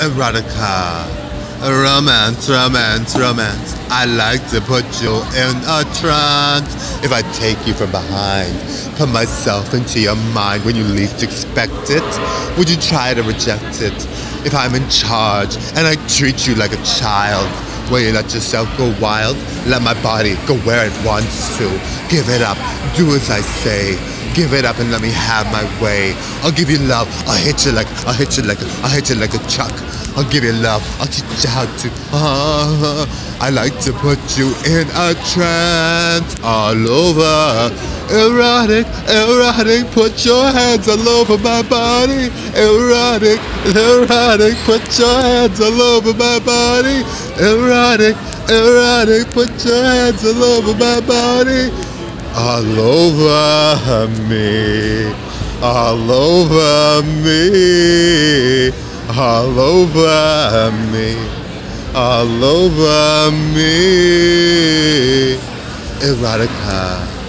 erotica. Romance, romance, romance. I like to put you in a trance. If I take you from behind, put myself into your mind when you least expect it, would you try to reject it? If I'm in charge and I treat you like a child, will you let yourself go wild? Let my body go where it wants to. Give it up. Do as I say. Give it up and let me have my way. I'll give you love. I'll hit you like I'll hit you like I'll hit you like a truck. I'll give you love. I'll teach you how to. Uh, I like to put you in a trance all over. Erotic, erotic. Put your hands all over my body. Erotic, erotic. Put your hands all over my body. Erotic, erotic. Put your hands all over my body all over me, all over me, all over me, all over me. Erotica.